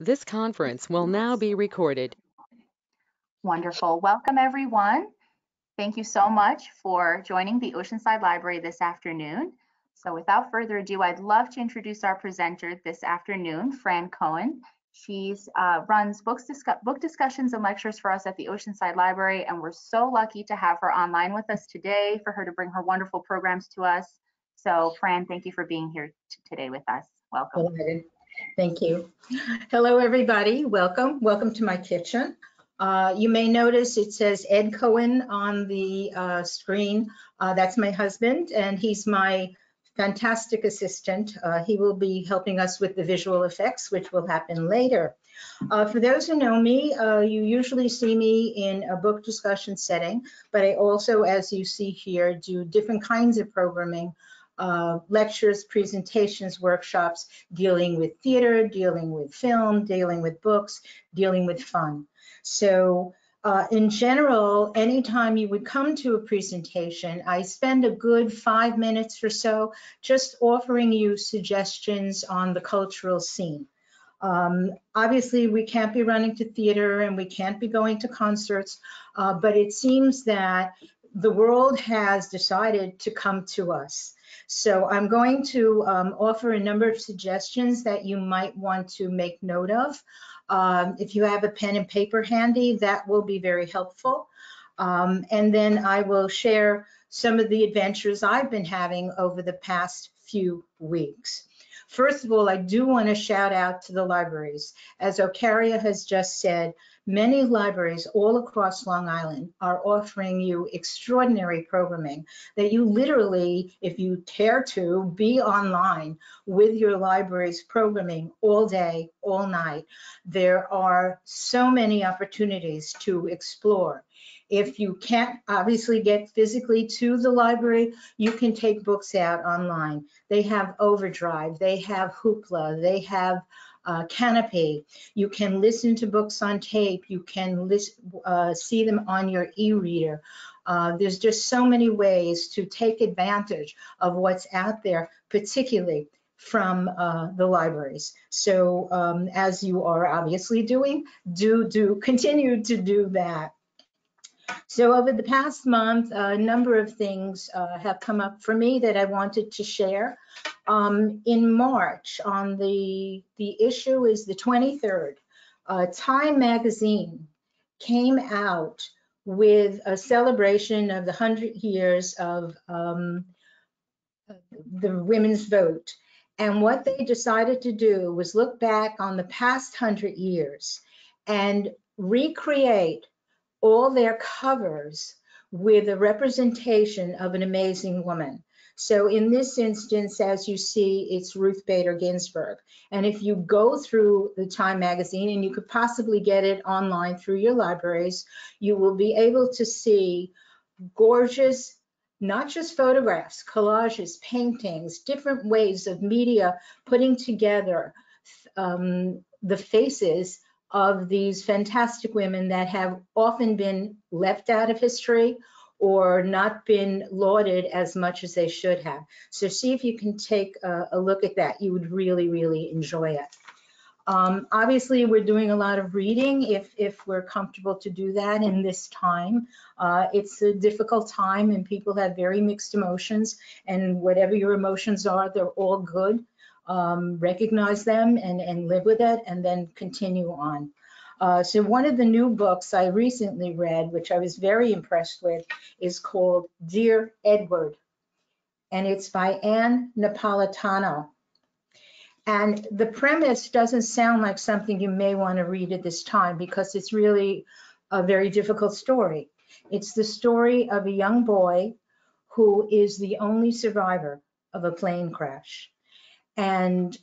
This conference will now be recorded. Wonderful. Welcome, everyone. Thank you so much for joining the Oceanside Library this afternoon. So without further ado, I'd love to introduce our presenter this afternoon, Fran Cohen. She uh, runs books book discussions and lectures for us at the Oceanside Library, and we're so lucky to have her online with us today for her to bring her wonderful programs to us. So Fran, thank you for being here today with us. Welcome. Thank you. Hello, everybody. Welcome. Welcome to my kitchen. Uh, you may notice it says Ed Cohen on the uh, screen. Uh, that's my husband, and he's my fantastic assistant. Uh, he will be helping us with the visual effects, which will happen later. Uh, for those who know me, uh, you usually see me in a book discussion setting, but I also, as you see here, do different kinds of programming uh, lectures, presentations, workshops dealing with theater, dealing with film, dealing with books, dealing with fun. So uh, in general, anytime you would come to a presentation, I spend a good five minutes or so just offering you suggestions on the cultural scene. Um, obviously, we can't be running to theater and we can't be going to concerts, uh, but it seems that the world has decided to come to us. So I'm going to um, offer a number of suggestions that you might want to make note of. Um, if you have a pen and paper handy, that will be very helpful. Um, and then I will share some of the adventures I've been having over the past few weeks. First of all, I do want to shout out to the libraries. As Ocaria has just said, Many libraries all across Long Island are offering you extraordinary programming that you literally, if you care to, be online with your library's programming all day, all night. There are so many opportunities to explore. If you can't obviously get physically to the library, you can take books out online. They have Overdrive, they have Hoopla, they have uh, Kanopy. You can listen to books on tape. You can listen, uh, see them on your e-reader. Uh, there's just so many ways to take advantage of what's out there, particularly from uh, the libraries. So um, as you are obviously doing, do do continue to do that. So over the past month, a number of things uh, have come up for me that I wanted to share. Um, in March, on the, the issue is the 23rd, uh, Time Magazine came out with a celebration of the 100 years of um, the women's vote. And what they decided to do was look back on the past 100 years and recreate all their covers with a representation of an amazing woman. So in this instance, as you see, it's Ruth Bader Ginsburg. And if you go through the Time magazine, and you could possibly get it online through your libraries, you will be able to see gorgeous, not just photographs, collages, paintings, different ways of media putting together um, the faces of these fantastic women that have often been left out of history or not been lauded as much as they should have. So see if you can take a, a look at that. You would really, really enjoy it. Um, obviously, we're doing a lot of reading if, if we're comfortable to do that in this time. Uh, it's a difficult time and people have very mixed emotions and whatever your emotions are, they're all good um, recognize them and, and live with it and then continue on. Uh, so one of the new books I recently read, which I was very impressed with, is called Dear Edward, and it's by Ann Napolitano. And the premise doesn't sound like something you may want to read at this time because it's really a very difficult story. It's the story of a young boy who is the only survivor of a plane crash. And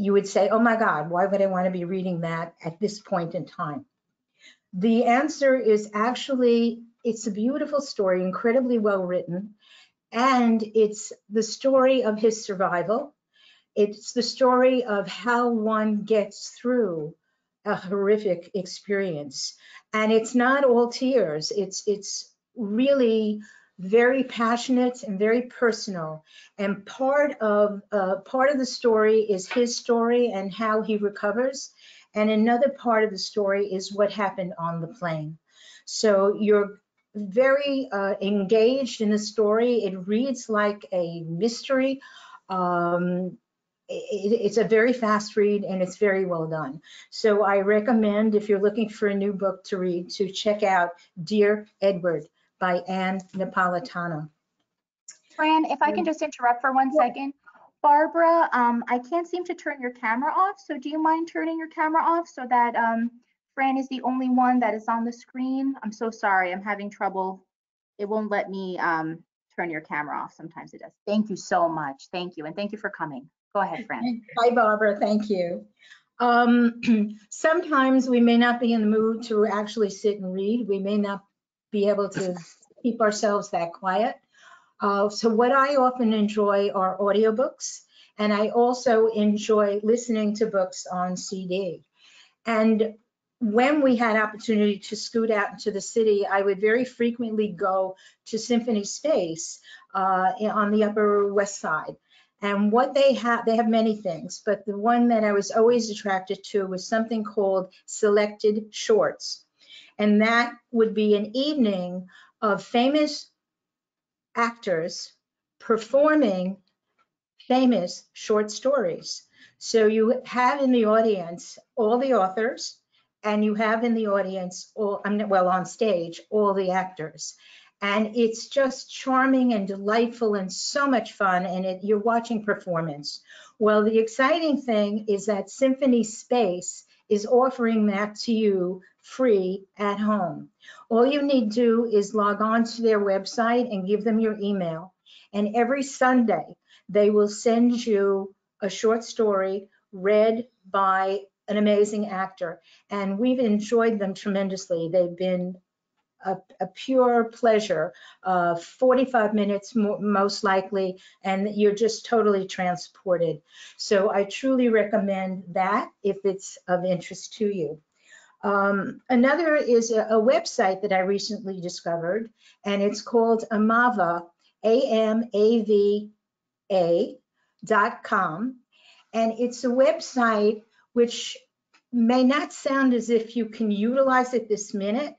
you would say, oh my God, why would I want to be reading that at this point in time? The answer is actually, it's a beautiful story, incredibly well written, and it's the story of his survival. It's the story of how one gets through a horrific experience. And it's not all tears. It's it's really very passionate and very personal. And part of uh, part of the story is his story and how he recovers, and another part of the story is what happened on the plane. So you're very uh, engaged in the story. It reads like a mystery. Um, it, it's a very fast read and it's very well done. So I recommend if you're looking for a new book to read to check out Dear Edward by Ann Napolitano. Fran, if I can just interrupt for one Yeah. second. Barbara, um, I can't seem to turn your camera off, so do you mind turning your camera off so that um, Fran is the only one that is on the screen? I'm so sorry, I'm having trouble. It won't let me um, turn your camera off. Sometimes it does. Thank you so much. Thank you, and thank you for coming. Go ahead, Fran. Hi, Barbara. Thank you. Um, sometimes we may not be in the mood to actually sit and read. We may not be able to keep ourselves that quiet. Uh, so what I often enjoy are audiobooks, and I also enjoy listening to books on CD. And when we had opportunity to scoot out into the city, I would very frequently go to Symphony Space uh, on the Upper West Side. And what they have, they have many things, but the one that I was always attracted to was something called Selected Shorts. And that would be an evening of famous actors performing famous short stories. So you have in the audience all the authors, and you have in the audience, all, well, on stage, all the actors. And it's just charming and delightful and so much fun, and it, you're watching performance. Well, the exciting thing is that Symphony Space is offering that to you free at home. All you need to do is log on to their website and give them your email. And every Sunday, they will send you a short story read by an amazing actor. And we've enjoyed them tremendously. They've been a, a pure pleasure, uh, 45 minutes mo most likely, and you're just totally transported. So I truly recommend that if it's of interest to you. Um, another is a, a, website that I recently discovered, and it's called Amava, A-M-A-V-A dot com. And it's a website which may not sound as if you can utilize it this minute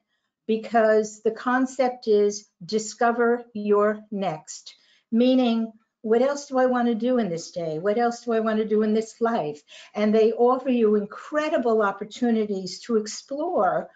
because the concept is discover your next, meaning what else do I want to do in this day? What else do I want to do in this life? And they offer you incredible opportunities to explore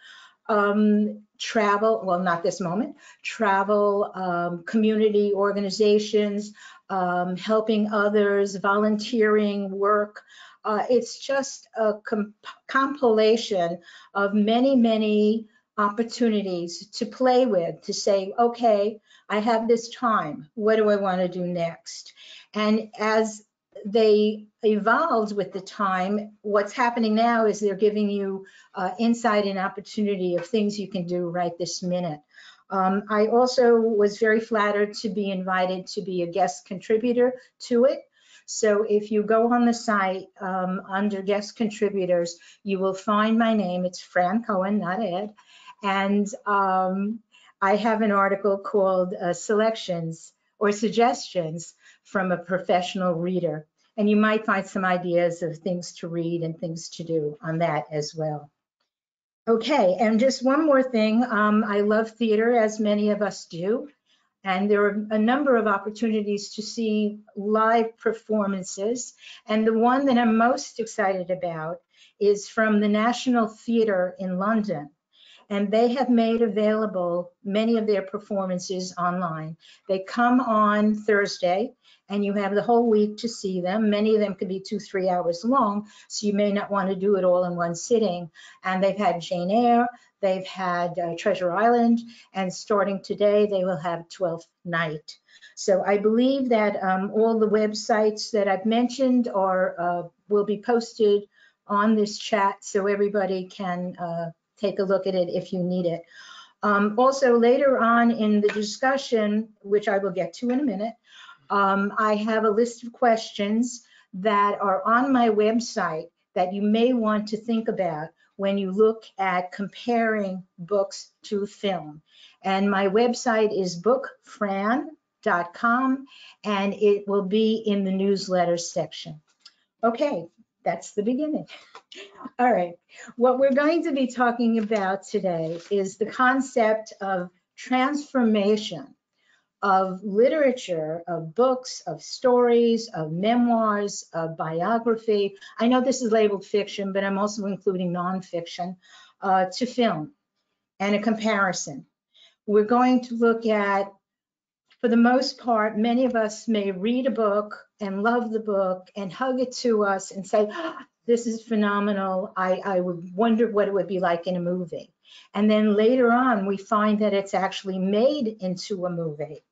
um, travel, well, not this moment, travel, um, community organizations, um, helping others, volunteering work. Uh, it's just a comp compilation of many, many opportunities to play with, to say, okay, I have this time. What do I want to do next? And as they evolved with the time, what's happening now is they're giving you uh, insight and opportunity of things you can do right this minute. Um, I also was very flattered to be invited to be a guest contributor to it. So if you go on the site um, under guest contributors, you will find my name. It's Fran Cohen, not Ed. And um, I have an article called uh, Selections or Suggestions from a Professional Reader. And you might find some ideas of things to read and things to do on that as well. Okay, and just one more thing. Um, I love theater, as many of us do. And there are a number of opportunities to see live performances. And the one that I'm most excited about is from the National Theatre in London and they have made available many of their performances online. They come on Thursday and you have the whole week to see them. Many of them could be two, three hours long, so you may not want to do it all in one sitting. And they've had Jane Eyre, they've had uh, Treasure Island, and starting today, they will have 12th Night. So I believe that um, all the websites that I've mentioned are uh, will be posted on this chat so everybody can uh, take a look at it if you need it. Um, also, later on in the discussion, which I will get to in a minute, um, I have a list of questions that are on my website that you may want to think about when you look at comparing books to film. And my website is bookfran.com and it will be in the newsletter section. Okay, that's the beginning. All right, what we're going to be talking about today is the concept of transformation of literature, of books, of stories, of memoirs, of biography. I know this is labeled fiction, but I'm also including nonfiction uh, to film and a comparison. We're going to look at, for the most part, many of us may read a book and love the book and hug it to us and say, oh, this is phenomenal. I, I would wonder what it would be like in a movie. And then later on, we find that it's actually made into a movie.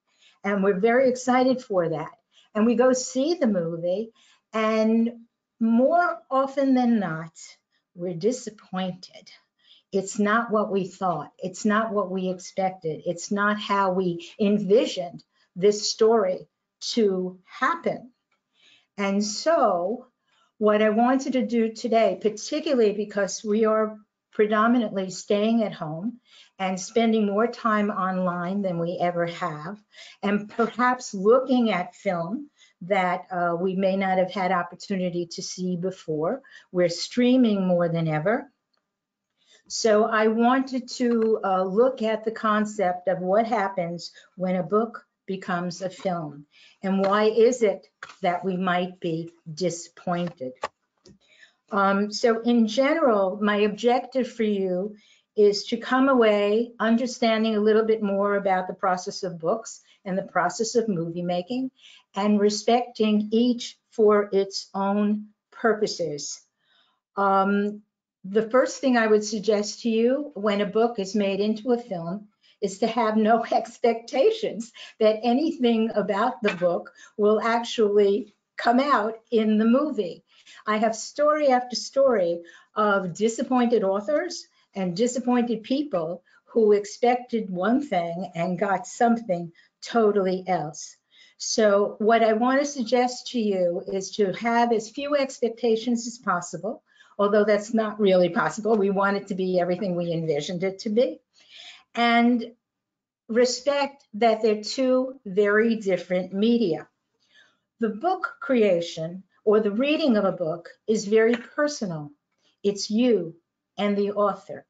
And we're very excited for that. And we go see the movie, and more often than not, we're disappointed. It's not what we thought. It's not what we expected. It's not how we envisioned this story to happen. And so, what I wanted to do today, particularly because we are predominantly staying at home and spending more time online than we ever have, and perhaps looking at film that uh, we may not have had opportunity to see before. We're streaming more than ever. So I wanted to uh, look at the concept of what happens when a book becomes a film and why is it that we might be disappointed. Um, so in general, my objective for you is to come away understanding a little bit more about the process of books and the process of movie making and respecting each for its own purposes. Um, the first thing I would suggest to you when a book is made into a film is to have no expectations that anything about the book will actually come out in the movie. I have story after story of disappointed authors and disappointed people who expected one thing and got something totally else. So what I want to suggest to you is to have as few expectations as possible, although that's not really possible. We want it to be everything we envisioned it to be. And respect that they're two very different media. The book creation or the reading of a book is very personal. It's you and the author.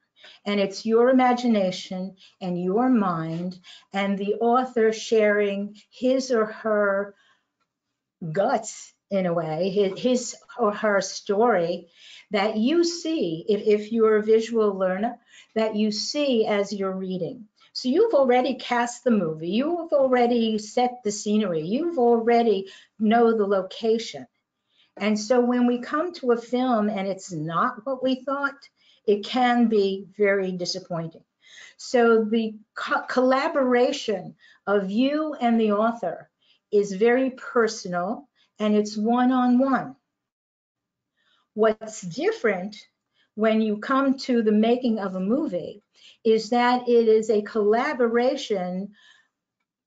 And it's your imagination and your mind and the author sharing his or her guts in a way, his, or her story that you see, if, if you're a visual learner, that you see as you're reading. So you've already cast the movie, you've already set the scenery, you've already know the location. And so when we come to a film and it's not what we thought, it can be very disappointing. So the co collaboration of you and the author is very personal and it's one-on-one. -on -one. What's different when you come to the making of a movie is that it is a collaboration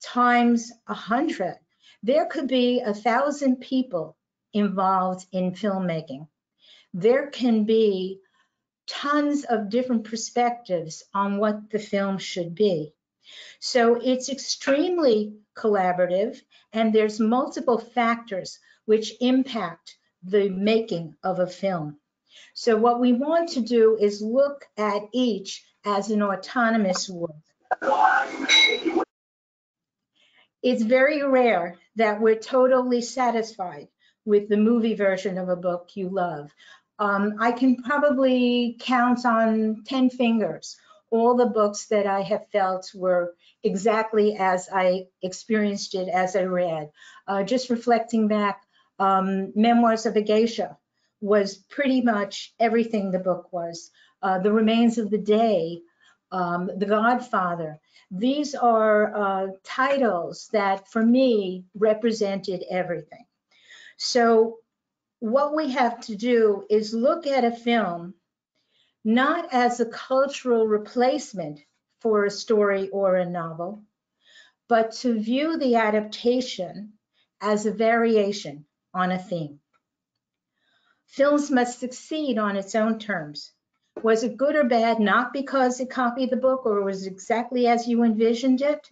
times a hundred. There could be a thousand people involved in filmmaking. There can be tons of different perspectives on what the film should be. So it's extremely collaborative and there's multiple factors which impact the making of a film. So what we want to do is look at each as an autonomous work. It's very rare that we're totally satisfied with the movie version of a book you love. Um, I can probably count on 10 fingers all the books that I have felt were exactly as I experienced it as I read. Uh, just reflecting back, um, Memoirs of a Geisha was pretty much everything the book was. Uh, the Remains of the Day, um, The Godfather. These are uh, titles that for me represented everything. So what we have to do is look at a film not as a cultural replacement for a story or a novel, but to view the adaptation as a variation on a theme. Films must succeed on its own terms. Was it good or bad, not because it copied the book or was exactly as you envisioned it?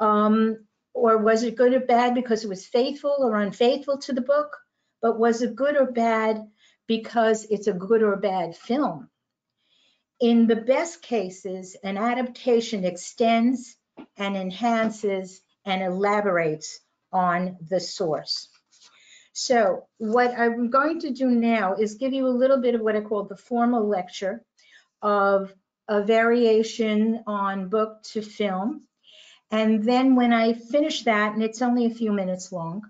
Um, or was it good or bad because it was faithful or unfaithful to the book? But was it good or bad because it's a good or bad film? In the best cases, an adaptation extends and enhances and elaborates on the source. So what I'm going to do now is give you a little bit of what I call the formal lecture of a variation on book to film. And then when I finish that, and it's only a few minutes long,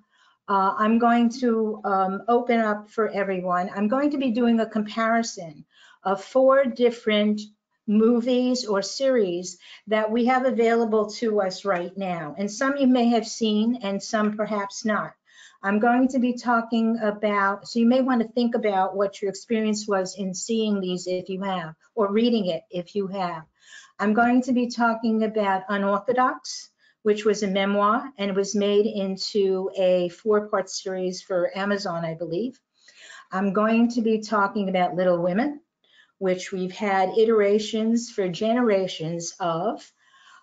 uh, I'm going to um, open up for everyone. I'm going to be doing a comparison of four different movies or series that we have available to us right now. And some you may have seen and some perhaps not. I'm going to be talking about, so you may want to think about what your experience was in seeing these if you have, or reading it if you have. I'm going to be talking about Unorthodox, which was a memoir and was made into a four-part series for Amazon, I believe. I'm going to be talking about Little Women, which we've had iterations for generations of.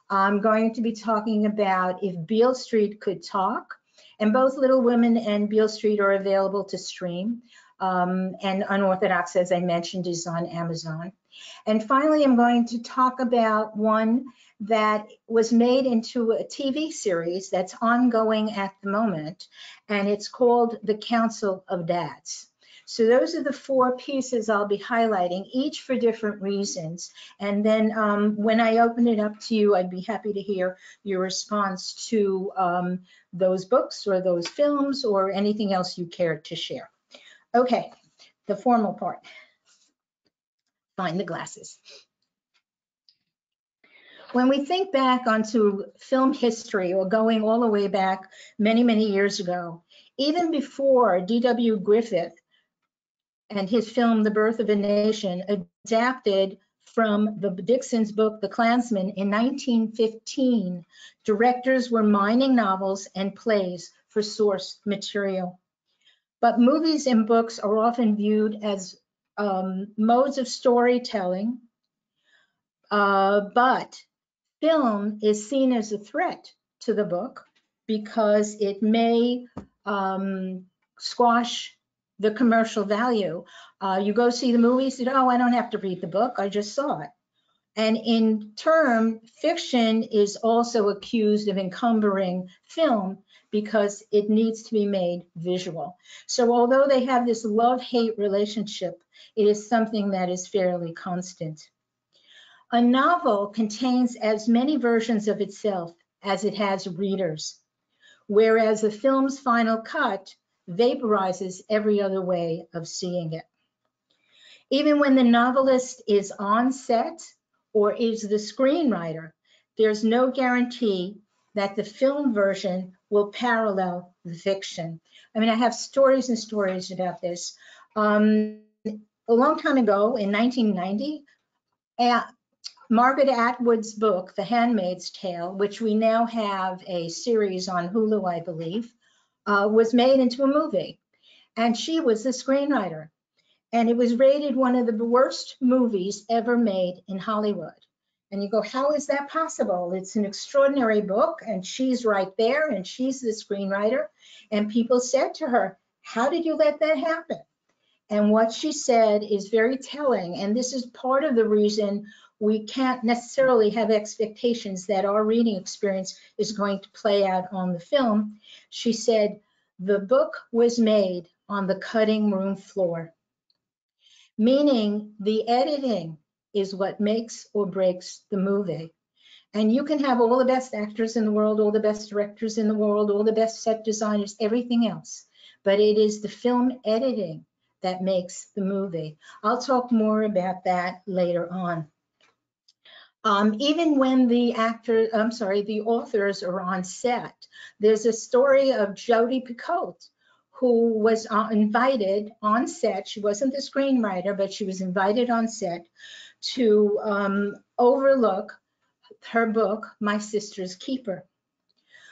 I'm going to be talking about If Beale Street Could Talk, and both Little Women and Beale Street are available to stream. Um, and Unorthodox, as I mentioned, is on Amazon. And finally, I'm going to talk about one that was made into a TV series that's ongoing at the moment, and it's called The Council of Dads. So those are the four pieces I'll be highlighting, each for different reasons. And then um, when I open it up to you, I'd be happy to hear your response to um, those books or those films or anything else you care to share. Okay, the formal part. Find the glasses. When we think back onto film history or going all the way back many, many years ago, even before D.W. Griffith and his film, The Birth of a Nation, adapted from the Dixon's book, The Clansman, in 1915, directors were mining novels and plays for source material. But movies and books are often viewed as um, modes of storytelling, uh, but film is seen as a threat to the book because it may um, squash the commercial value. Uh, you go see the movie, said, oh, I don't have to read the book, I just saw it. And in term, fiction is also accused of encumbering film because it needs to be made visual. So although they have this love-hate relationship, it is something that is fairly constant. A novel contains as many versions of itself as it has readers, whereas a film's final cut vaporizes every other way of seeing it. Even when the novelist is on set or is the screenwriter, there's no guarantee that the film version will parallel the fiction. I mean, I have stories and stories about this. Um, a long time ago, in 1990, Margaret Atwood's book, The Handmaid's Tale, which we now have a series on Hulu, I believe, uh, was made into a movie. And she was the screenwriter. And it was rated one of the worst movies ever made in Hollywood. And you go, how is that possible? It's an extraordinary book, and she's right there, and she's the screenwriter. And people said to her, How did you let that happen? And what she said is very telling. And this is part of the reason we can't necessarily have expectations that our reading experience is going to play out on the film. She said, the book was made on the cutting room floor, meaning the editing is what makes or breaks the movie. And you can have all the best actors in the world, all the best directors in the world, all the best set designers, everything else. But it is the film editing that makes the movie. I'll talk more about that later on. Um, even when the actor, I'm sorry, the authors are on set, there's a story of Jodi Picoult, who was uh, invited on set. She wasn't the screenwriter, but she was invited on set to um, overlook her book, My Sister's Keeper.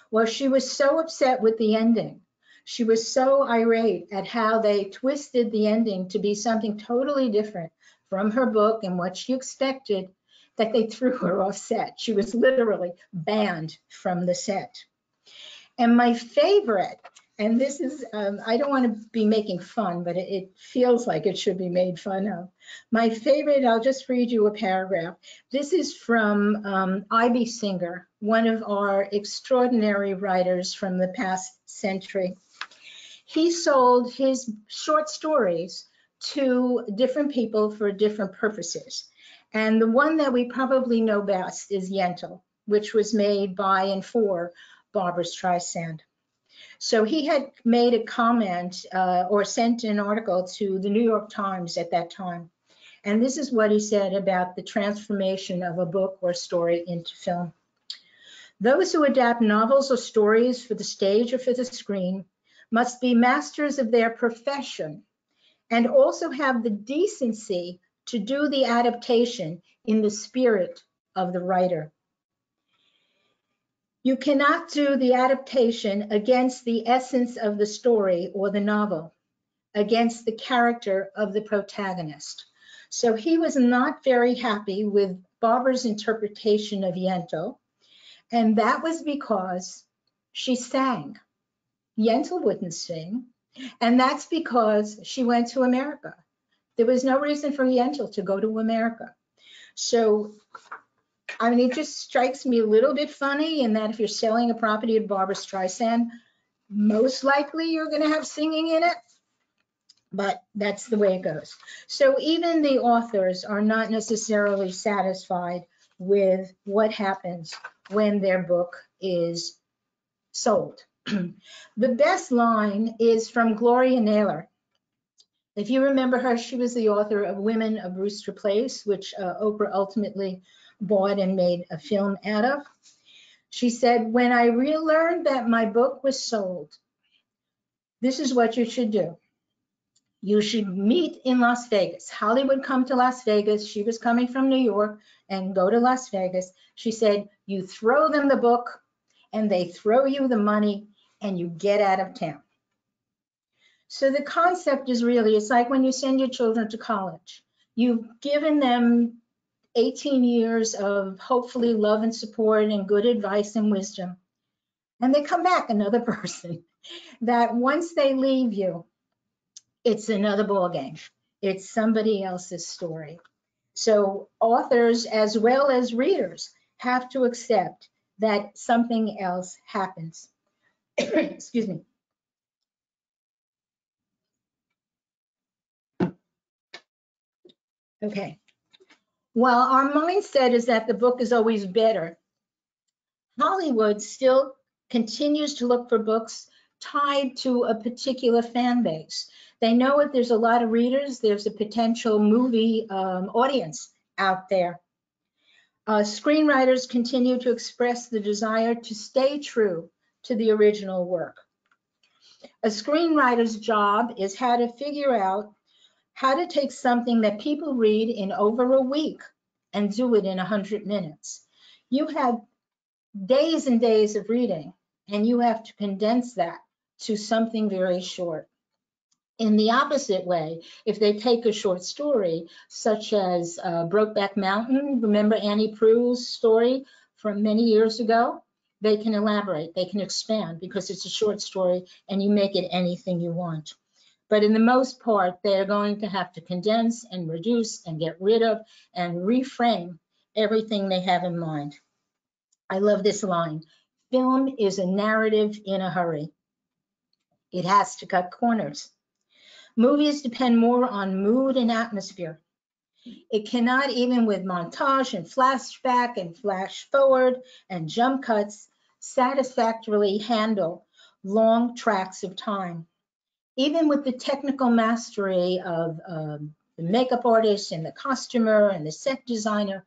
Well, she was so upset with the ending She was so irate at how they twisted the ending to be something totally different from her book and what she expected that they threw her off set. She was literally banned from the set. And my favorite, and this is, um, I don't want to be making fun, but it, it feels like it should be made fun of. My favorite, I'll just read you a paragraph. This is from um, I.B. Singer, one of our extraordinary writers from the past century. He sold his short stories to different people for different purposes. And the one that we probably know best is Yentl, which was made by and for Barbra Streisand. So he had made a comment uh, or sent an article to the New York Times at that time. And this is what he said about the transformation of a book or story into film. Those who adapt novels or stories for the stage or for the screen must be masters of their profession and also have the decency to do the adaptation in the spirit of the writer. You cannot do the adaptation against the essence of the story or the novel, against the character of the protagonist. So he was not very happy with Barbra's interpretation of Yentl, and that was because she sang. Yentl wouldn't sing, and that's because she went to America. There was no reason for Yentl to go to America. So I mean, it just strikes me a little bit funny in that if you're selling a property at Barbra Streisand, most likely you're going to have singing in it, but that's the way it goes. So even the authors are not necessarily satisfied with what happens when their book is sold. the best line is from Gloria Naylor. If you remember her, she was the author of Women of Brewster Place, which uh, Oprah ultimately bought and made a film out of. She said, when I relearned that my book was sold, this is what you should do. You should meet in Las Vegas. Holly would come to Las Vegas. She was coming from New York and go to Las Vegas. She said, you throw them the book and they throw you the money and you get out of town. So the concept is really, it's like when you send your children to college. You've given them 18 years of hopefully love and support and good advice and wisdom. And they come back another person that once they leave you, it's another ball game. It's somebody else's story. So authors as well as readers have to accept that something else happens. Excuse me. Okay. Well, our mindset is that the book is always better, Hollywood still continues to look for books tied to a particular fan base. They know if there's a lot of readers, there's a potential movie um, audience out there. Uh, screenwriters continue to express the desire to stay true to the original work. A screenwriter's job is how to figure out how to take something that people read in over a week and do it in 100 minutes. You have days and days of reading, and you have to condense that to something very short. In the opposite way, if they take a short story, such as uh, Brokeback Mountain, remember Annie Proulx's story from many years ago? They can elaborate, they can expand because it's a short story and you make it anything you want. But in the most part, they're going to have to condense and reduce and get rid of and reframe everything they have in mind. I love this line. Film is a narrative in a hurry. It has to cut corners. Movies depend more on mood and atmosphere. It cannot, even with montage and flashback and flash forward and jump cuts, satisfactorily handle long tracks of time even with the technical mastery of um, the makeup artist and the costumer and the set designer,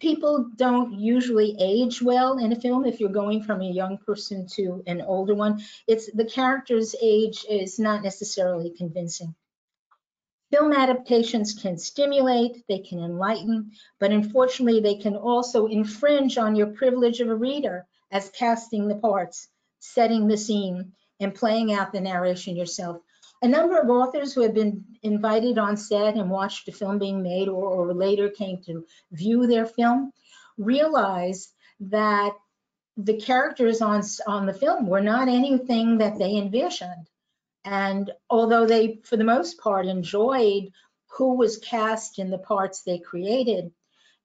people don't usually age well in a film if you're going from a young person to an older one. It's the character's age is not necessarily convincing. Film adaptations can stimulate, they can enlighten, but unfortunately they can also infringe on your privilege of a reader as casting the parts, setting the scene, and playing out the narration yourself. A number of authors who have been invited on set and watched a film being made or, or later came to view their film realize that the characters on, on the film were not anything that they envisioned. And although they, for the most part, enjoyed who was cast in the parts they created,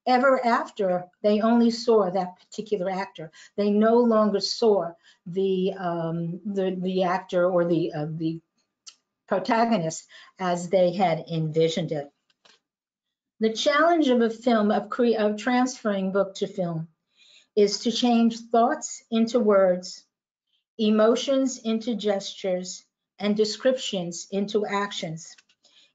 ever after they only saw that particular actor. They no longer saw the um, the the actor or the uh, the protagonist as they had envisioned it. The challenge of a film of, cre of transferring book to film is to change thoughts into words, emotions into gestures, and descriptions into actions.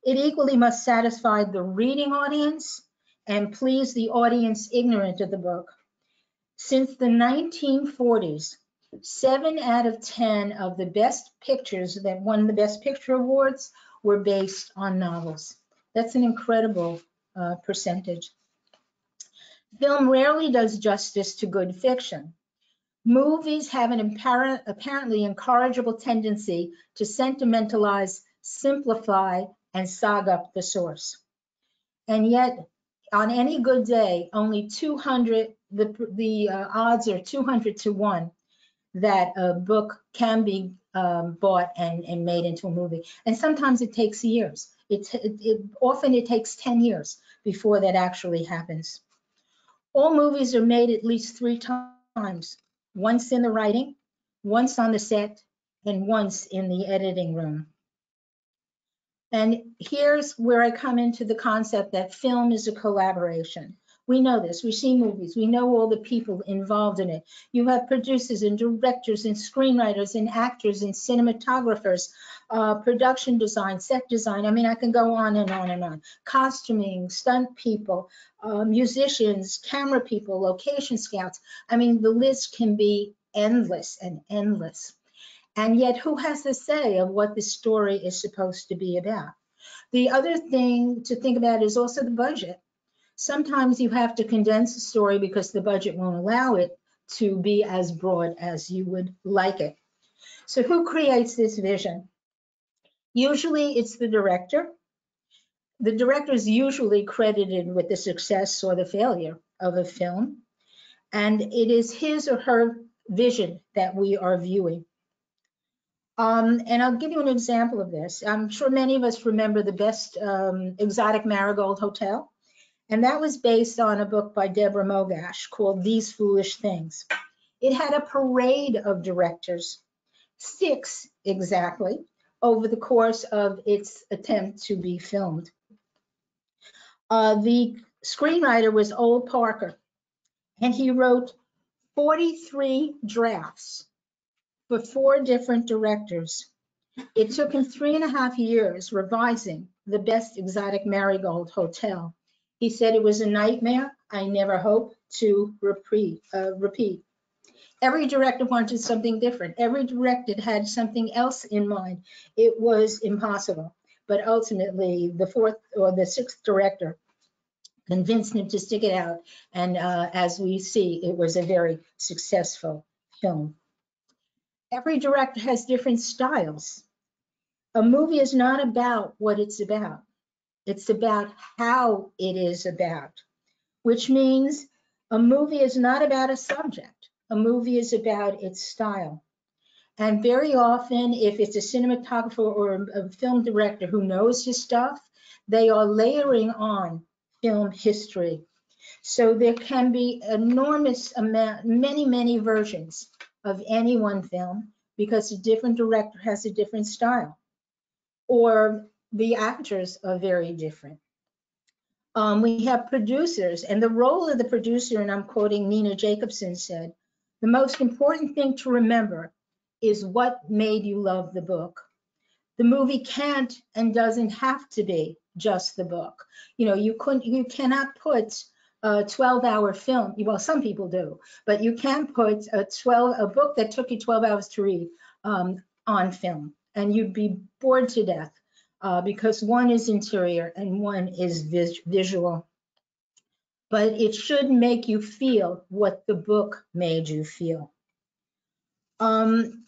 It equally must satisfy the reading audience and please the audience ignorant of the book. Since the 1940s, seven out of 10 of the best pictures that won the Best Picture Awards were based on novels. That's an incredible uh, percentage. Film rarely does justice to good fiction. Movies have an apparent, apparently incorrigible tendency to sentimentalize, simplify, and sog up the source. And yet, on any good day, only 200, the, the uh, odds are 200 to 1 that a book can be um, bought and, and made into a movie. And sometimes it takes years. It, it, it, often it takes 10 years before that actually happens. All movies are made at least three times, once in the writing, once on the set, and once in the editing room. And here's where I come into the concept that film is a collaboration. We know this. We see movies. We know all the people involved in it. You have producers and directors and screenwriters and actors and cinematographers, uh, production design, set design. I mean, I can go on and on and on. Costuming, stunt people, uh, musicians, camera people, location scouts. I mean, the list can be endless and endless. And yet, who has the say of what the story is supposed to be about? The other thing to think about is also the budget. Sometimes you have to condense a story because the budget won't allow it to be as broad as you would like it. So who creates this vision? Usually it's the director. The director is usually credited with the success or the failure of a film. And it is his or her vision that we are viewing. Um, and I'll give you an example of this. I'm sure many of us remember the best um, exotic marigold hotel. And that was based on a book by Deborah Moggach called These Foolish Things. It had a parade of directors, six exactly, over the course of its attempt to be filmed. Uh, the screenwriter was Ol Parker, and he wrote 43 drafts for four different directors. It took him three and a half years revising the best exotic marigold hotel he said it was a nightmare I never hope to repeat. Uh, repeat. Every director wanted something different. Every director had something else in mind. It was impossible. But ultimately, the fourth or the sixth director convinced him to stick it out. And uh, as we see, it was a very successful film. Every director has different styles. A movie is not about what it's about. It's about how it is about, which means a movie is not about a subject. A movie is about its style. And very often, if it's a cinematographer or a film director who knows his stuff, they are layering on film history. So there can be enormous amount, many, many versions of any one film because a different director has a different style. Or the actors are very different. Um, we have producers, and the role of the producer, and I'm quoting Nina Jacobson said, the most important thing to remember is what made you love the book. The movie can't and doesn't have to be just the book. You know, you couldn't, you cannot put a 12 hour film, well, some people do, but you can put a 12, a book that took you 12 hours to read um, on film and you'd be bored to death uh, because one is interior and one is vis visual. But it should make you feel what the book made you feel. Um,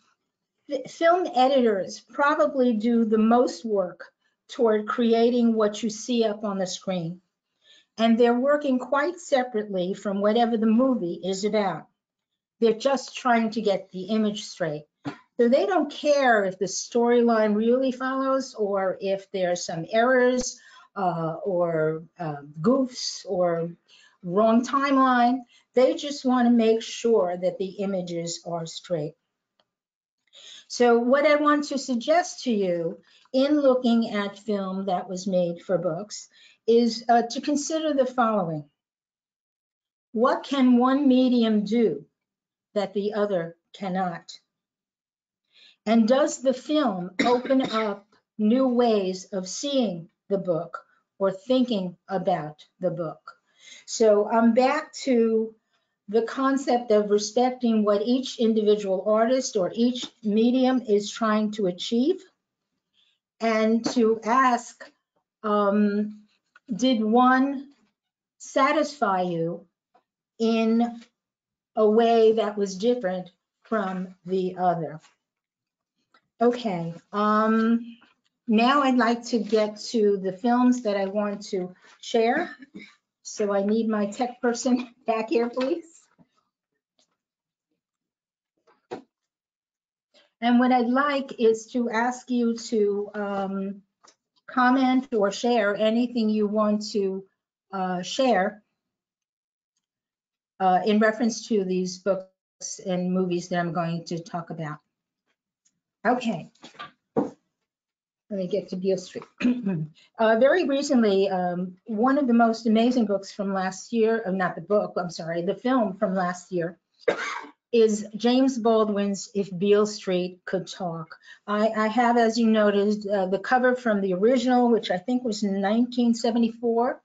film editors probably do the most work toward creating what you see up on the screen. And they're working quite separately from whatever the movie is about. They're just trying to get the image straight. So they don't care if the storyline really follows or if there's some errors uh, or uh, goofs or wrong timeline. They just want to make sure that the images are straight. So what I want to suggest to you in looking at film that was made for books is uh, to consider the following. What can one medium do that the other cannot? And does the film open up new ways of seeing the book or thinking about the book? So I'm back to the concept of respecting what each individual artist or each medium is trying to achieve and to ask, um, did one satisfy you in a way that was different from the other? Okay, um, now I'd like to get to the films that I want to share. So I need my tech person back here, please. And what I'd like is to ask you to um, comment or share anything you want to uh, share uh, in reference to these books and movies that I'm going to talk about. Okay. Let me get to Beale Street. uh, very recently, um, one of the most amazing books from last year, uh, not the book, I'm sorry, the film from last year, is James Baldwin's If Beale Street Could Talk. I, I have, as you noticed, uh, the cover from the original, which I think was 1974,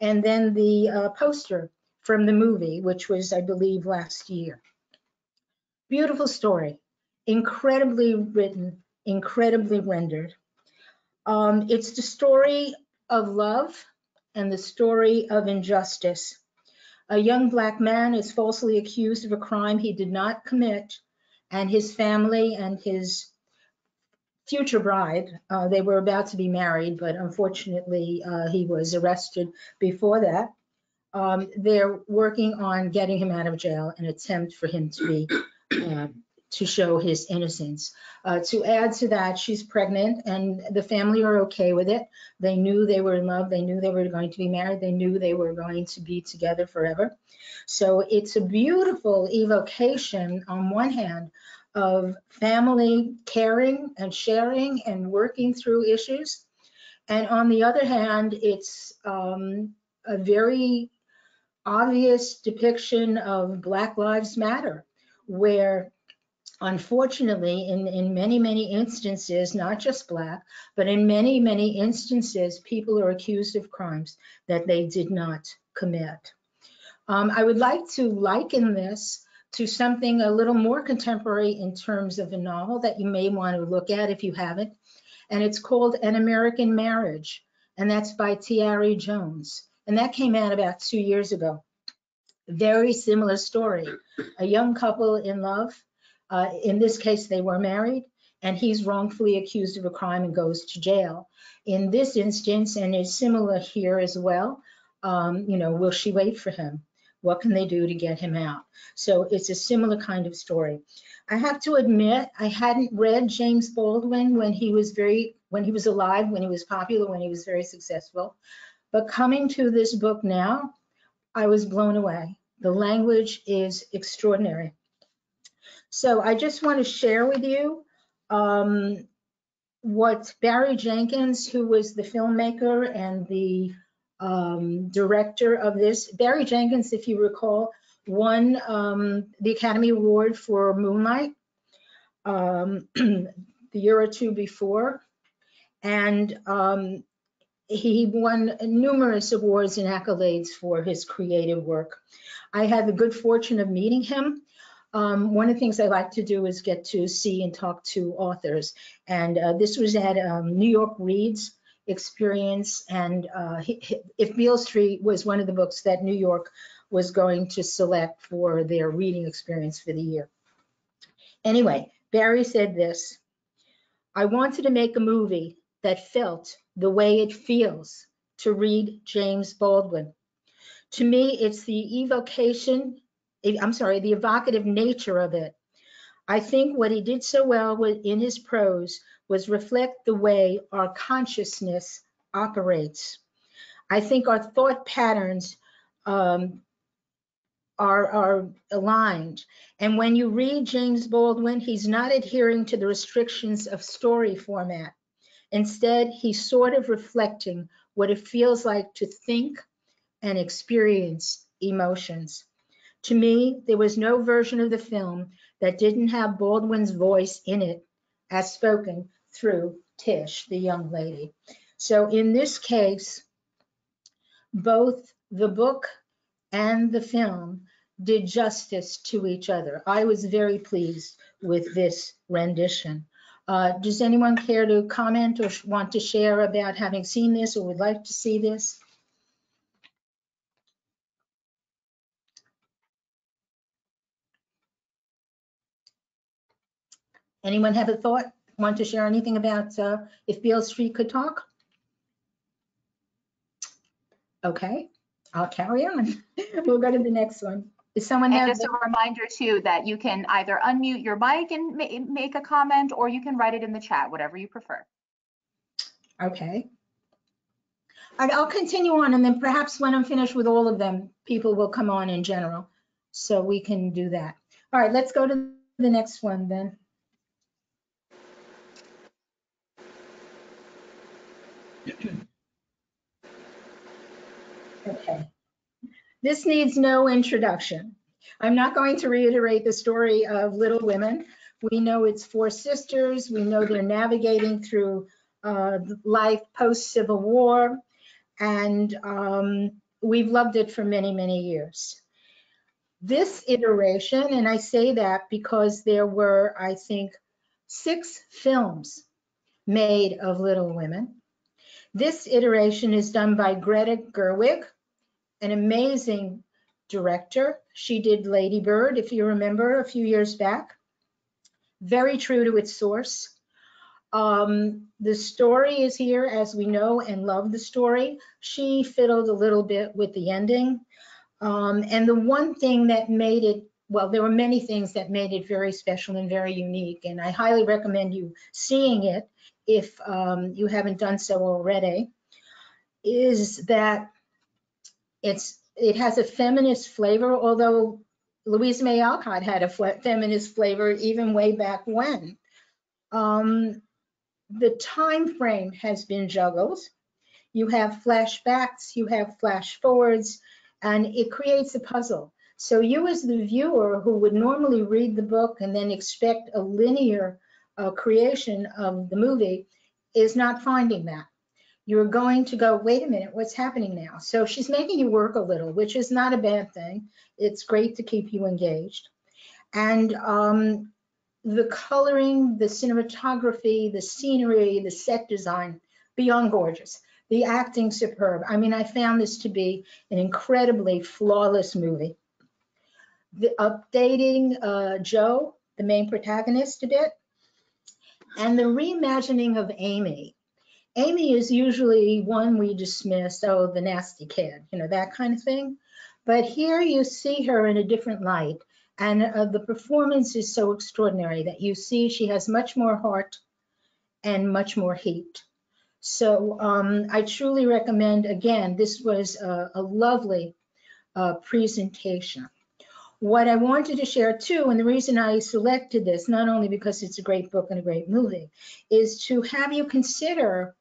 and then the uh, poster from the movie, which was, I believe, last year. Beautiful story, incredibly written, incredibly rendered. Um, it's the story of love and the story of injustice. A young black man is falsely accused of a crime he did not commit, and his family and his future bride, uh, they were about to be married, but unfortunately, uh, he was arrested before that. Um, they're working on getting him out of jail, an attempt for him to be uh, to show his innocence. Uh, to add to that, she's pregnant and the family are okay with it. They knew they were in love. They knew they were going to be married. They knew they were going to be together forever. So it's a beautiful evocation on one hand of family caring and sharing and working through issues. And on the other hand, it's um, a very obvious depiction of Black Lives Matter, where unfortunately, in, in many, many instances, not just Black, but in many, many instances, people are accused of crimes that they did not commit. Um, I would like to liken this to something a little more contemporary in terms of a novel that you may want to look at if you haven't. And it's called An American Marriage, and that's by Tayari Jones. And that came out about two years ago. Very similar story. A young couple in love, uh, in this case, they were married and he's wrongfully accused of a crime and goes to jail. In this instance, and it's similar here as well, um, you know, will she wait for him? What can they do to get him out? So it's a similar kind of story. I have to admit, I hadn't read James Baldwin when he was very, when he was alive, when he was popular, when he was very successful. But coming to this book now, I was blown away. The language is extraordinary. So I just want to share with you um, what Barry Jenkins, who was the filmmaker and the um, director of this, Barry Jenkins, if you recall, won um, the Academy Award for Moonlight um, the year or two before. And um, he won numerous awards and accolades for his creative work. I had the good fortune of meeting him um, one of the things I like to do is get to see and talk to authors. And uh, this was at um, New York Reads experience. And uh, If Beale Street was one of the books that New York was going to select for their reading experience for the year. Anyway, Barry said this, I wanted to make a movie that felt the way it feels to read James Baldwin. To me, it's the evocation, I'm sorry, the evocative nature of it. I think what he did so well with, in his prose was reflect the way our consciousness operates. I think our thought patterns um, are, are aligned. And when you read James Baldwin, he's not adhering to the restrictions of story format. Instead, he's sort of reflecting what it feels like to think and experience emotions. To me, there was no version of the film that didn't have Baldwin's voice in it as spoken through Tish, the young lady. So in this case, both the book and the film did justice to each other. I was very pleased with this rendition. Uh, does anyone care to comment or want to share about having seen this or would like to see this? Anyone have a thought? Want to share anything about uh, if Beale Street could talk? Okay, I'll carry on. we'll go to the next one. Does someone And just a reminder too, that you can either unmute your mic and ma- make a comment, or you can write it in the chat, whatever you prefer. Okay. I'll continue on and then perhaps when I'm finished with all of them, people will come on in general. So we can do that. All right, let's go to the next one then. Okay. This needs no introduction. I'm not going to reiterate the story of Little Women. We know it's four sisters. We know they're navigating through uh, life post-Civil War, and um, we've loved it for many, many years. This iteration, and I say that because there were, I think, six films made of Little Women. This iteration is done by Greta Gerwig, an amazing director. She did Lady Bird, if you remember, a few years back. Very true to its source. Um, the story is here as we know and love the story. She fiddled a little bit with the ending. Um, and the one thing that made it, well, there were many things that made it very special and very unique. And I highly recommend you seeing it if um, you haven't done so already, is that it's it has a feminist flavor, although Louisa May Alcott had a feminist flavor even way back when. Um, the time frame has been juggled. You have flashbacks, you have flash forwards, and it creates a puzzle. So you as the viewer who would normally read the book and then expect a linear uh, creation of the movie is not finding that. You're going to go, wait a minute, what's happening now? So she's making you work a little, which is not a bad thing. It's great to keep you engaged. And um, the coloring, the cinematography, the scenery, the set design, beyond gorgeous. The acting superb. I mean, I found this to be an incredibly flawless movie. The updating uh, Jo, the main protagonist, a bit, and the reimagining of Amy. Amy is usually one we dismiss, oh, the nasty kid, you know, that kind of thing. But here you see her in a different light. And uh, the performance is so extraordinary that you see she has much more heart and much more heat. So um, I truly recommend, again, this was a, a lovely uh, presentation. What I wanted to share too, and the reason I selected this, not only because it's a great book and a great movie, is to have you consider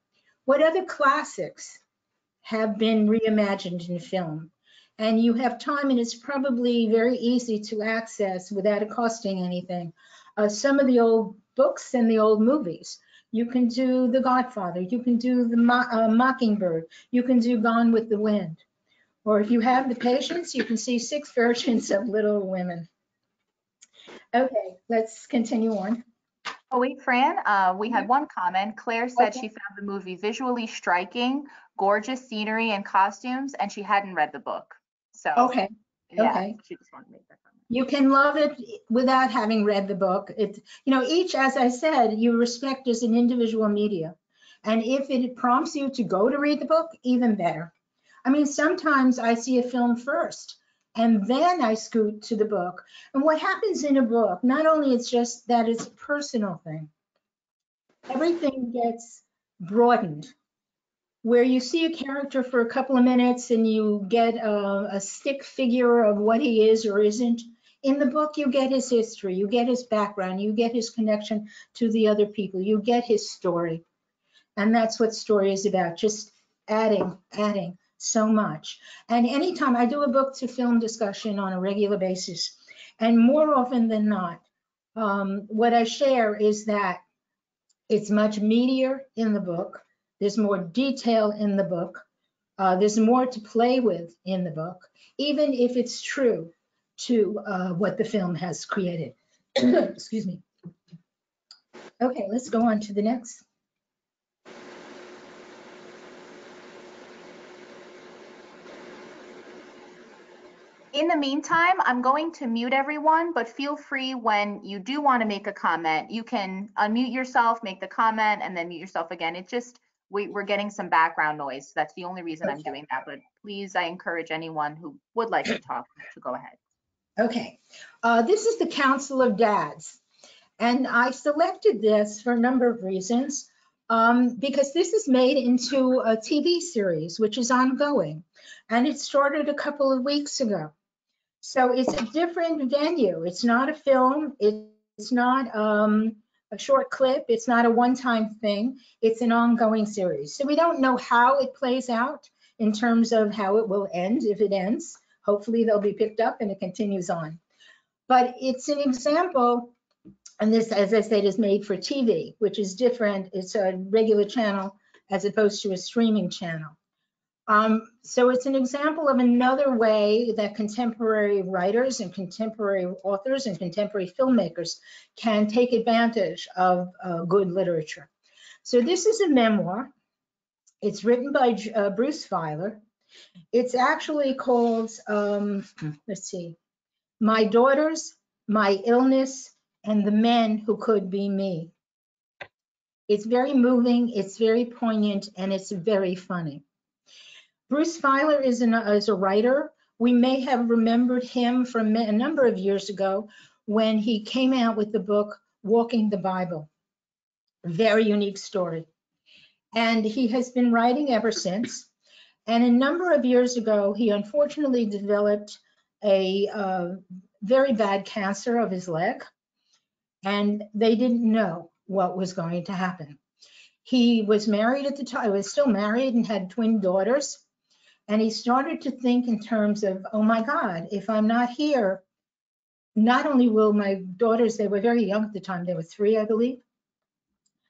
what other classics have been reimagined in film. And you have time, and it's probably very easy to access without it costing anything. Uh, some of the old books and the old movies. You can do The Godfather, you can do The Mo uh, Mockingbird, you can do Gone with the Wind. Or if you have the patience, you can see six versions of Little Women. Okay, let's continue on. Oh, wait, Fran, uh, we Mm-hmm. had one comment. Claire said Okay. she found the movie visually striking, gorgeous scenery and costumes, and she hadn't read the book. So Okay, Yeah, Okay. she just wanted to make that comment. You can love it without having read the book. It, you know, each, as I said, you respect as an individual media. And if it prompts you to go to read the book, even better. I mean, sometimes I see a film first and then I scoot to the book. And what happens in a book, not only it's just that it's a personal thing, everything gets broadened. Where you see a character for a couple of minutes and you get a, a stick figure of what he is or isn't, in the book, you get his history, you get his background, you get his connection to the other people, you get his story. And that's what story is about, just adding, adding so much. And anytime I do a book to film discussion on a regular basis, and more often than not, um, what I share is that it's much meatier in the book. There's more detail in the book. Uh, there's more to play with in the book, even if it's true to uh, what the film has created. Excuse me. Okay, let's go on to the next. In the meantime, I'm going to mute everyone, but feel free when you do want to make a comment, you can unmute yourself, make the comment, and then mute yourself again. It just, we, we're getting some background noise. That's the only reason I'm doing that, but please, I encourage anyone who would like to talk to go ahead. Okay, uh, this is the Council of Dads. And I selected this for a number of reasons, um, because this is made into a TV series, which is ongoing. And it started a couple of weeks ago. So it's a different venue. It's not a film. It's not um, a short clip. It's not a one-time thing. It's an ongoing series. So we don't know how it plays out in terms of how it will end, if it ends. Hopefully they'll be picked up and it continues on. But it's an example, and this, as I said, is made for TV, which is different. It's a regular channel as opposed to a streaming channel. Um, so it's an example of another way that contemporary writers and contemporary authors and contemporary filmmakers can take advantage of uh, good literature. So this is a memoir. It's written by uh, Bruce Feiler. It's actually called, um, let's see, My Daughters, My Illness, and the Men Who Could Be Me. It's very moving, it's very poignant, and it's very funny. Bruce Feiler is, an, is a writer. We may have remembered him from a number of years ago when he came out with the book Walking the Bible. Very unique story. And he has been writing ever since. And a number of years ago, he unfortunately developed a uh, very bad cancer of his leg, and they didn't know what was going to happen. He was married at the time, was still married and had twin daughters. And he started to think in terms of, oh my God, if I'm not here, not only will my daughters, they were very young at the time, they were three, I believe,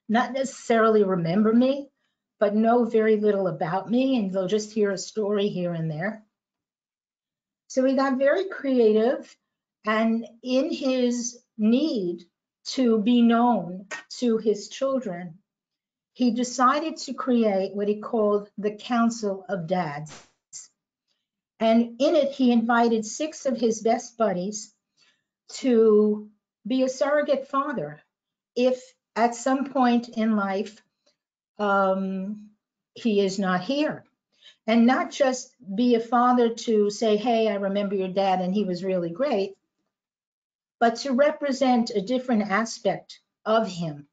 not necessarily remember me, but know very little about me, and they'll just hear a story here and there. So he got very creative, and in his need to be known to his children, he decided to create what he called the Council of Dads. And in it, he invited six of his best buddies to be a surrogate father if at some point in life um, he is not here. And not just be a father to say, hey, I remember your dad and he was really great, but to represent a different aspect of him.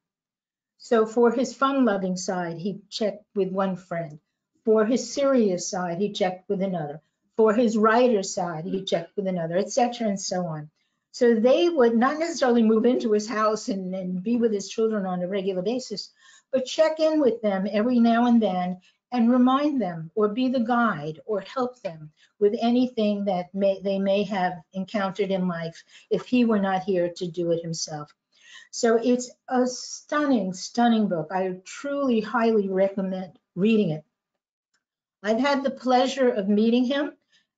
So for his fun-loving side, he checked with one friend. For his serious side, he checked with another. For his writer side, he checked with another, etc., and so on. So they would not necessarily move into his house and, and be with his children on a regular basis, but check in with them every now and then and remind them or be the guide or help them with anything that may, they may have encountered in life if he were not here to do it himself. So it's a stunning, stunning book. I truly highly recommend reading it. I've had the pleasure of meeting him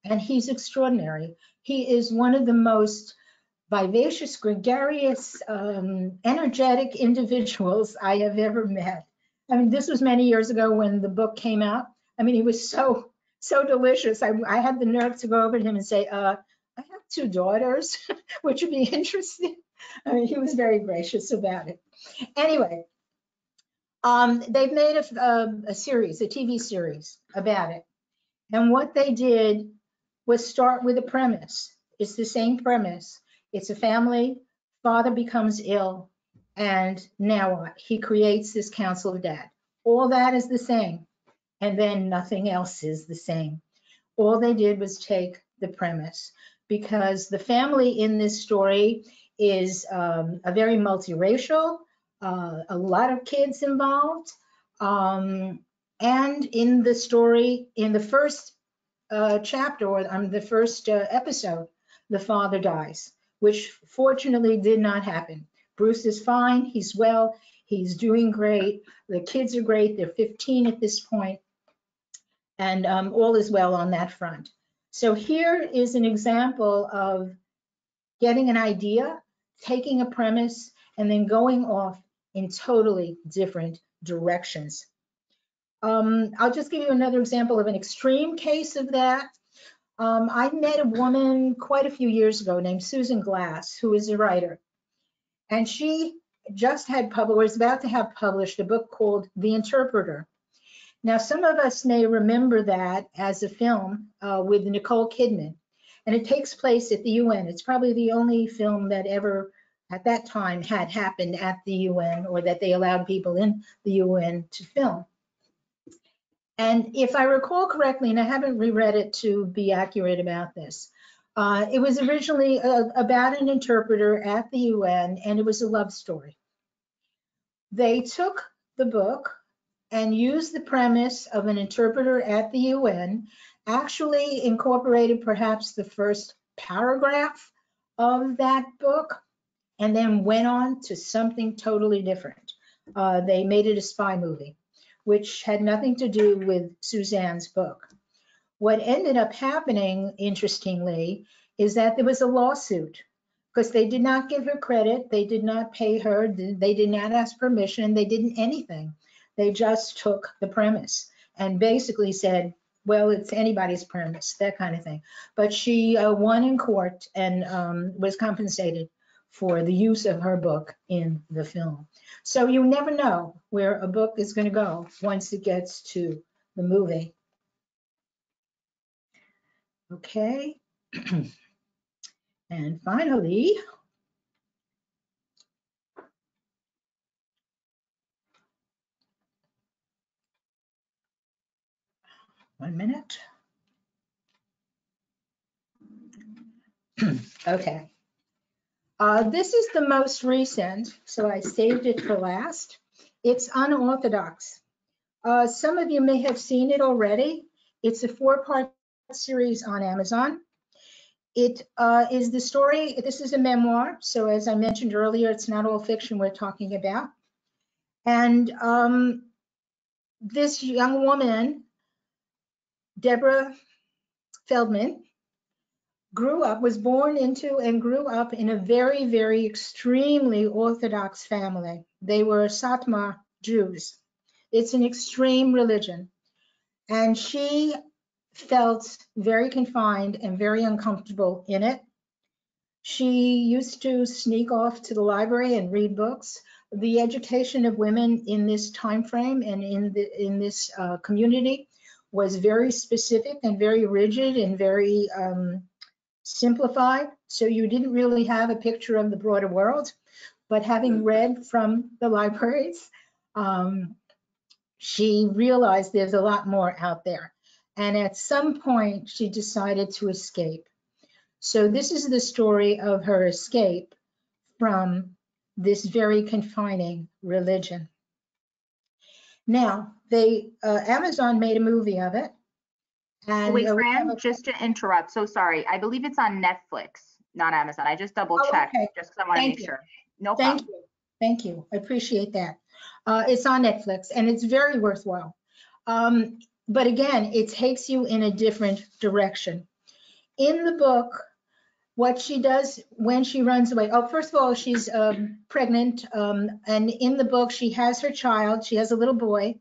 and he's extraordinary. He is one of the most vivacious, gregarious, um, energetic individuals I have ever met. I mean, this was many years ago when the book came out. I mean, he was so, so delicious. I, I had the nerve to go over to him and say, uh, I have two daughters, which would be interesting. I mean, he was very gracious about it. Anyway, um, they've made a, a, a series, a TV series about it. And what they did was start with a premise. It's the same premise. It's a family, father becomes ill, and now what? He creates this council of dad. All that is the same. And then nothing else is the same. All they did was take the premise because the family in this story is um, a very multiracial, uh, a lot of kids involved. Um, and in the story, in the first uh, chapter or um, the first uh, episode, the father dies, which fortunately did not happen. Bruce is fine, he's well, he's doing great. The kids are great, they're 15 at this point, and um, all is well on that front. So here is an example of getting an idea, taking a premise, and then going off in totally different directions. Um, I'll just give you another example of an extreme case of that. Um, I met a woman quite a few years ago named Suzanne Glass, who is a writer. And she just had published, was about to have published a book called The Interpreter. Now, some of us may remember that as a film uh, with Nicole Kidman, and it takes place at the UN. It's probably the only film that ever, at that time, had happened at the UN or that they allowed people in the UN to film. And if I recall correctly, and I haven't reread it to be accurate about this, uh, it was originally a, uh, about an interpreter at the UN, and it was a love story. They took the book and used the premise of an interpreter at the UN, actually incorporated perhaps the first paragraph of that book, and then went on to something totally different. Uh, they made it a spy movie which had nothing to do with Suzanne's book. What ended up happening, interestingly, is that there was a lawsuit because they did not give her credit, they did not pay her, they did not ask permission, they didn't anything. They just took the premise and basically said, well, it's anybody's premise, that kind of thing. But she uh, won in court and um, was compensated for the use of her book in the film. So you never know where a book is going to go once it gets to the movie. Okay. and finally, one minute. okay. Uh, this is the most recent, so I saved it for last. It's unorthodox. Uh, some of you may have seen it already. It's a four-part series on Amazon. It uh, is the story, this is a memoir, so as I mentioned earlier, it's not all fiction we're talking about. And um, this young woman, Deborah Feldman, grew up, was born into and grew up in a very, very extremely Orthodox family. They were Satmar Jews. It's an extreme religion. And she felt very confined and very uncomfortable in it. She used to sneak off to the library and read books. The education of women in this time frame and in the, in this uh, community was very specific and very rigid and very um, simplified, so you didn't really have a picture of the broader world. But having mm-hmm. read from the libraries, um, she realized there's a lot more out there. And at some point, she decided to escape. So this is the story of her escape from this very confining religion. Now, they uh, Amazon made a movie of it, and Wait, Fran, just to interrupt, so sorry. I believe it's on Netflix, not Amazon. I just double Oh, checked, okay. just because I want to Thank make you. sure. No Thank problem. you. Thank you. I appreciate that. Uh, it's on Netflix and it's very worthwhile. Um, but again, it takes you in a different direction. In the book, what she does when she runs away, oh, first of all, she's um, pregnant. Um, and in the book, she has her child. She has a little boy.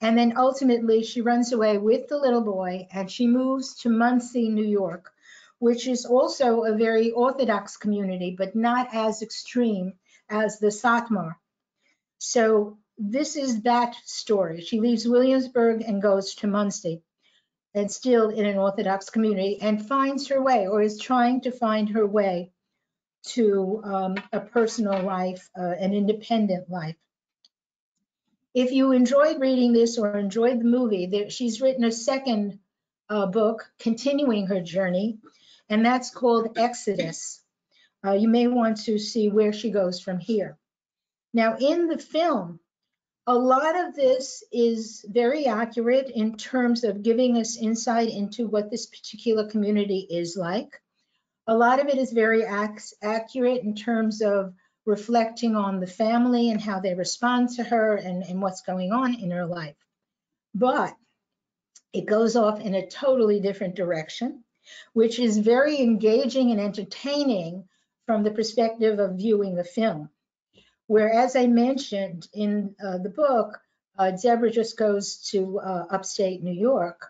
And then ultimately she runs away with the little boy and she moves to Monsey, New York, which is also a very Orthodox community, but not as extreme as the Satmar. So this is that story. She leaves Williamsburg and goes to Monsey and still in an Orthodox community and finds her way or is trying to find her way to um, a personal life, uh, an independent life. If you enjoyed reading this or enjoyed the movie, there, she's written a second uh, book continuing her journey, and that's called Exodus. Uh, you may want to see where she goes from here. Now, in the film, a lot of this is very accurate in terms of giving us insight into what this particular community is like. A lot of it is very ac accurate in terms of reflecting on the family and how they respond to her and, and what's going on in her life. But it goes off in a totally different direction, which is very engaging and entertaining from the perspective of viewing the film. Where, as I mentioned in uh, the book, uh, Deborah just goes to uh, upstate New York.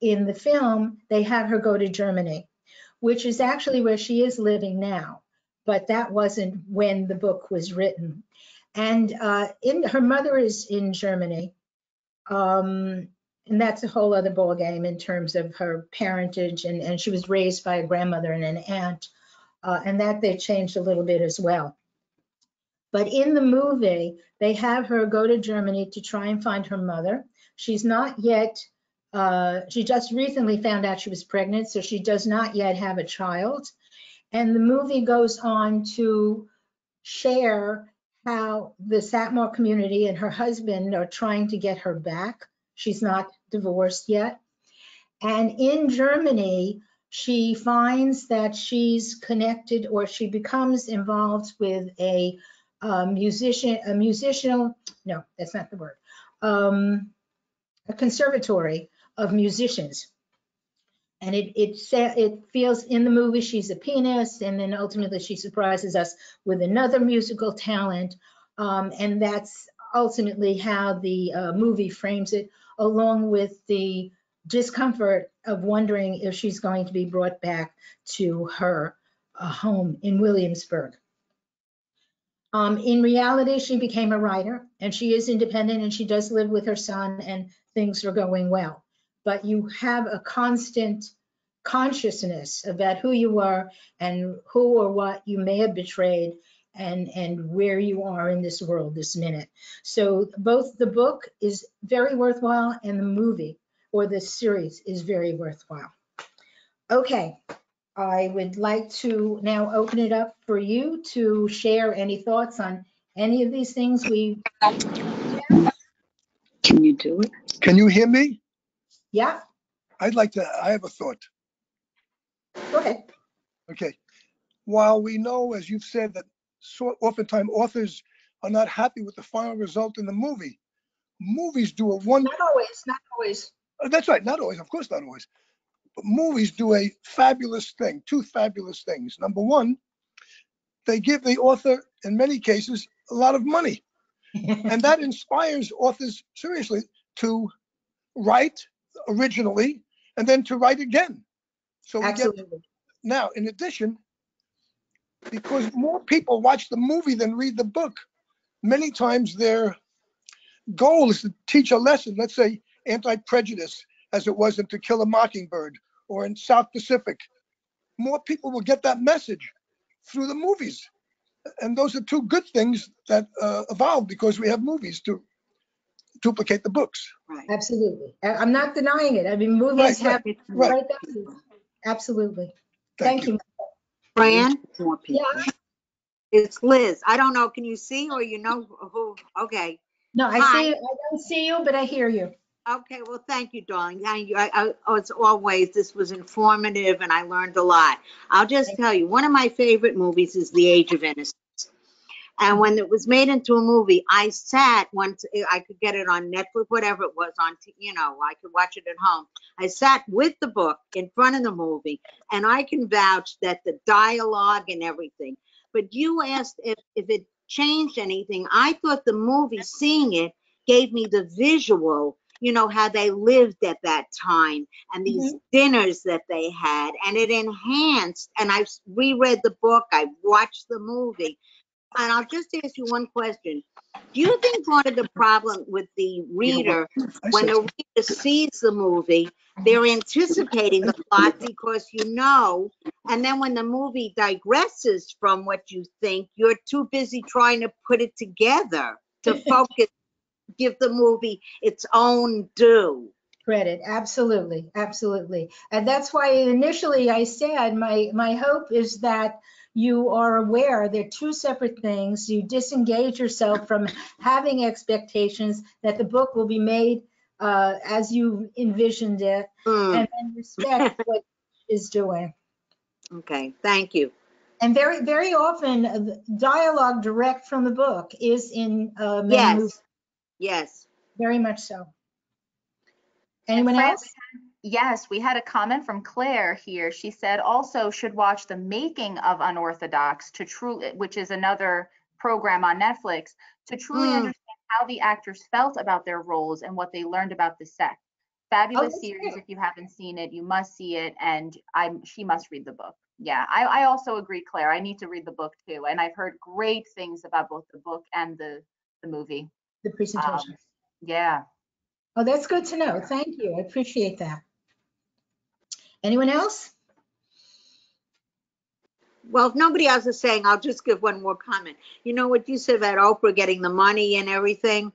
In the film, they have her go to Germany, which is actually where she is living now, but that wasn't when the book was written. And uh, in her mother is in Germany, um, and that's a whole other ballgame in terms of her parentage. And, and she was raised by a grandmother and an aunt, uh, and that they changed a little bit as well. But in the movie, they have her go to Germany to try and find her mother. She's not yet, uh, she just recently found out she was pregnant, so she does not yet have a child. And the movie goes on to share how the Satmar community and her husband are trying to get her back. She's not divorced yet. And in Germany, she finds that she's connected or she becomes involved with a a musician, a musician, no, that's not the word, um, a conservatory of musicians. And it, it, it feels in the movie she's a pianist, and then ultimately she surprises us with another musical talent. Um, and that's ultimately how the uh, movie frames it, along with the discomfort of wondering if she's going to be brought back to her uh, home in Williamsburg. Um, in reality, she became a writer and she is independent and she does live with her son and things are going well. But you have a constant consciousness about who you are and who or what you may have betrayed and, and where you are in this world this minute. So both the book is very worthwhile and the movie or the series is very worthwhile. Okay, I would like to now open it up for you to share any thoughts on any of these things we, Can you do it? Can you hear me? Yeah, I'd like to, I have a thought. go ahead. Okay. While we know, as you've said, that so oftentimes authors are not happy with the final result in the movie, movies do a one, Not always, not always. uh, that's right, not always, of course not always. But movies do a fabulous thing, two fabulous things. Number one, they give the author, in many cases, a lot of money. And that inspires authors seriously to write originally and then to write again. So we get Now, in addition, because more people watch the movie than read the book, many times their goal is to teach a lesson, let's say anti-prejudice, as it was in To Kill a Mockingbird or in South Pacific. More people will get that message through the movies. And those are two good things that uh, evolved because we have movies to duplicate the books. Right. Absolutely. I- I'm not denying it. I mean, movies Right, have right. great values. Absolutely. Thank you. Fran? More people. Yeah, It's Liz. I don't know. Can you see or you know who? Okay. no, I Hi. see, I don't see you, but I hear you. Okay. Well, thank you, darling. Thank you. I, I, oh, it's always, this was informative and I learned a lot. I'll just tell you, one of my favorite movies is The Age of Innocence. And when it was made into a movie, I sat once, I could get it on Netflix, whatever it was on, t- you know, I could watch it at home. I sat with the book in front of the movie and I can vouch that the dialogue and everything. But you asked if, if it changed anything. I thought the movie, seeing it, gave me the visual you know, how they lived at that time and these mm-hmm. dinners that they had, and it enhanced. And I've reread the book, I've watched the movie. And I'll just ask you one question. Do you think part of the problem with the reader, when the reader sees the movie, they're anticipating the plot because you know, and then when the movie digresses from what you think, you're too busy trying to put it together to focus, give the movie its own due. Credit, absolutely, absolutely. And that's why initially I said, my, my hope is that you are aware they're two separate things. You disengage yourself from having expectations that the book will be made uh, as you envisioned it Hmm, and then respect what is doing. okay, thank you. And very, very often, uh, dialogue direct from the book is in uh, Yes, movies, yes. very much so. Anyone else? Yes, we had a comment from Claire here. She said also should watch the making of Unorthodox to truly, which is another program on Netflix, to truly Mm. understand how the actors felt about their roles and what they learned about the set. Fabulous that's series. If you haven't seen it, you must see it, and I'm she must read the book. Yeah, I, I also agree, Claire. I need to read the book too, and I've heard great things about both the book and the the movie. The presentation. Um, yeah. Oh, that's good to know. Thank you. I appreciate that. Anyone else? Well, if nobody else is saying, I'll just give one more comment. You know what you said about Oprah getting the money and everything?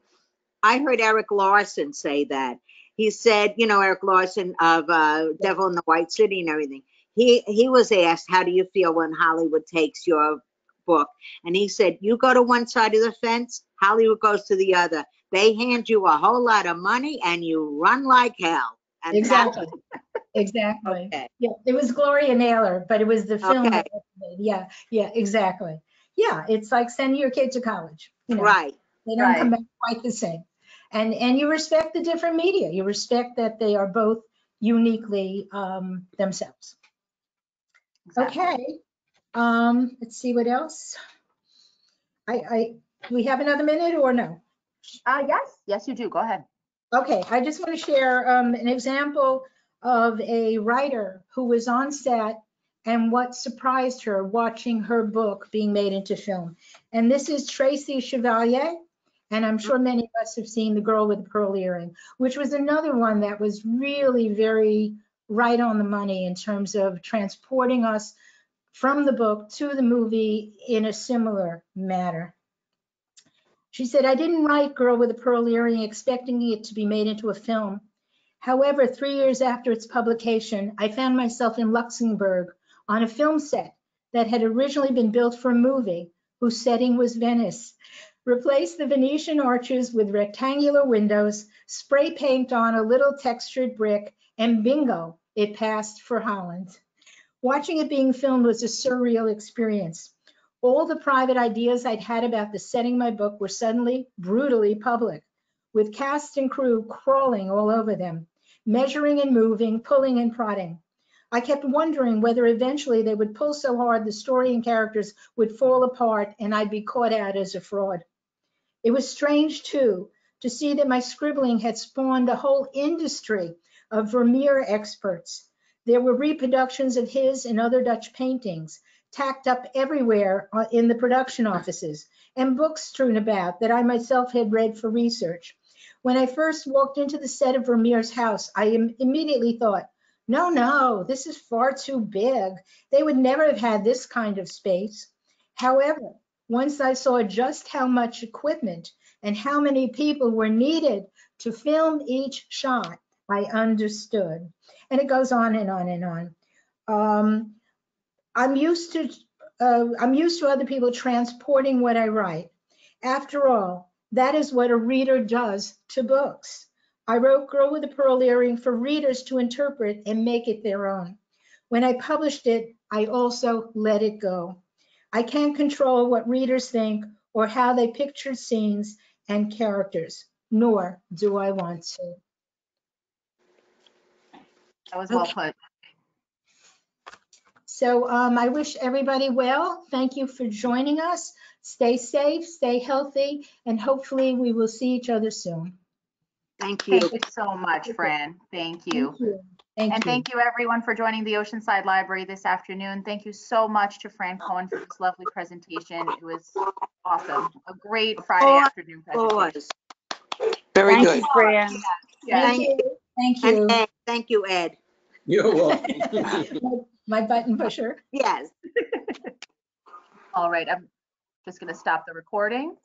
I heard Erik Larson say that. He said, you know, Erik Larson of uh, Devil in the White City and everything. He he was asked, "How do you feel when Hollywood takes your book?" And he said, "You go to one side of the fence, Hollywood goes to the other. They hand you a whole lot of money, and you run like hell." And Exactly. Exactly. Okay. Yeah, it was Gloria Naylor, but it was the film. Okay. that was made. Yeah, yeah, exactly. Yeah, it's like sending your kid to college. You know, Right. They don't come back quite the same. And, and you respect the different media. You respect that they are both uniquely um, themselves. exactly. Okay. Um, let's see what else. I, I, do we have another minute or no? Uh, yes, yes, you do. Go ahead. Okay, I just want to share um, an example of a writer who was on set and what surprised her watching her book being made into film. And this is Tracy Chevalier. And I'm sure many of us have seen The Girl with the Pearl Earring, which was another one that was really very right on the money in terms of transporting us from the book to the movie in a similar manner. She said, I didn't write Girl with a Pearl Earring expecting it to be made into a film. However, three years after its publication, I found myself in Luxembourg on a film set that had originally been built for a movie whose setting was Venice. Replace the Venetian arches with rectangular windows, spray paint on a little textured brick, and bingo, it passed for Holland. Watching it being filmed was a surreal experience. All the private ideas I'd had about the setting of my book were suddenly brutally public, with cast and crew crawling all over them, measuring and moving, pulling and prodding. I kept wondering whether eventually they would pull so hard the story and characters would fall apart and I'd be caught out as a fraud. It was strange, too, to see that my scribbling had spawned a whole industry of Vermeer experts. There were reproductions of his and other Dutch paintings tacked up everywhere uh, in the production offices and books strewn about that I myself had read for research. When I first walked into the set of Vermeer's house, I im- immediately thought, no, no, this is far too big. They would never have had this kind of space. However, once I saw just how much equipment and how many people were needed to film each shot, I understood. And it goes on and on and on. Um, I'm used to uh, I'm used to other people transporting what I write. After all, that is what a reader does to books. I wrote Girl with a Pearl Earring for readers to interpret and make it their own. When I published it, I also let it go. I can't control what readers think or how they picture scenes and characters, nor do I want to. That was well put. So um, I wish everybody well. Thank you for joining us. Stay safe, stay healthy, and hopefully we will see each other soon. Thank you. Thank you so much, Fran. Thank you. Thank you. so much, Fran. Thank And you. thank you, everyone, for joining the Oceanside Library this afternoon. Thank you so much to Fran Cohen for this lovely presentation. It was awesome. A great Friday Oh, afternoon presentation. Boys. Very Thank good. you, Fran. Yes. Thank you. Thank you. And Ed, thank you, Ed. You're welcome. My button pusher. Yes. All right, I'm just going to stop the recording.